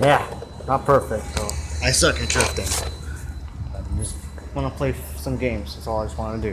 Yeah, not perfect. So I suck at drifting. I just want to play some games. That's all I just want to do.